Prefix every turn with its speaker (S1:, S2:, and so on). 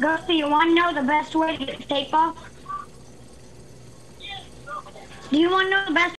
S1: Ghosty, you want to know the best way to get the tape off? Do you want to know the best